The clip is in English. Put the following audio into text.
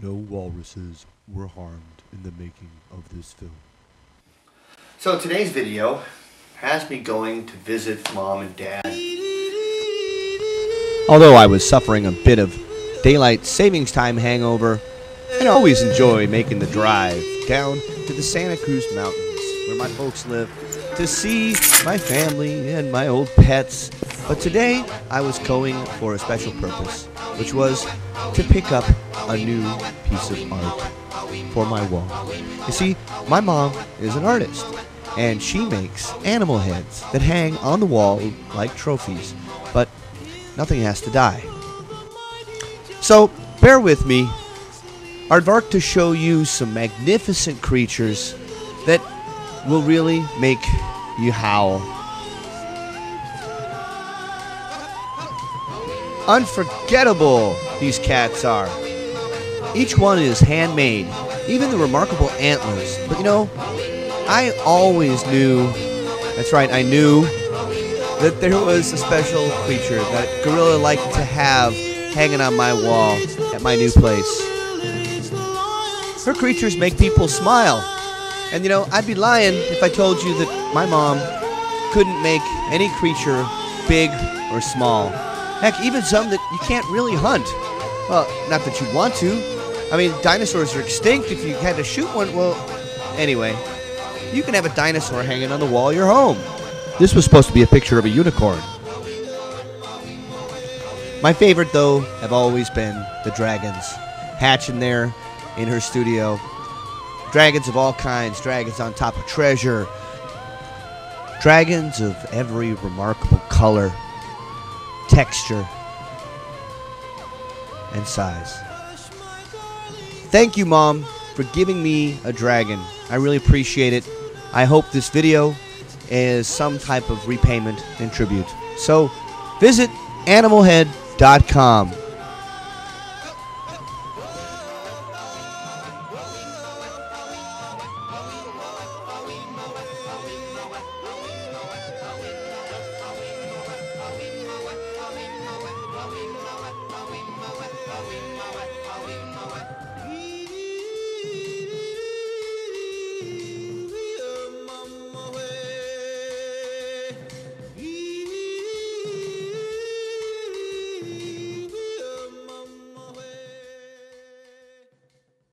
No walruses were harmed in the making of this film. So today's video has me going to visit mom and dad. Although I was suffering a bit of daylight savings time hangover, I always enjoy making the drive down to the Santa Cruz Mountains where my folks live to see my family and my old pets. But today I was going for a special purpose, which was to pick up a new piece of art for my wall. You see, my mom is an artist, and she makes animal heads that hang on the wall like trophies, but nothing has to die. So, bear with me. I'd like to show you some magnificent creatures that will really make you howl. Unforgettable, these cats are. Each one is handmade, even the remarkable antlers. But you know, I always knew, that's right, I knew that there was a special creature that Gorilla liked to have hanging on my wall at my new place. Her creatures make people smile. And you know, I'd be lying if I told you that my mom couldn't make any creature big or small. Heck, even some that you can't really hunt. Well, not that you want to. I mean, dinosaurs are extinct. If you had to shoot one, well, anyway, you can have a dinosaur hanging on the wall of your home. This was supposed to be a picture of a unicorn. My favorite, though, have always been the dragons. Hatching there in her studio. Dragons of all kinds, dragons on top of treasure, dragons of every remarkable color, texture, and size. Thank you, Mom, for giving me a dragon. I really appreciate it. I hope this video is some type of repayment and tribute. So visit animalhead.com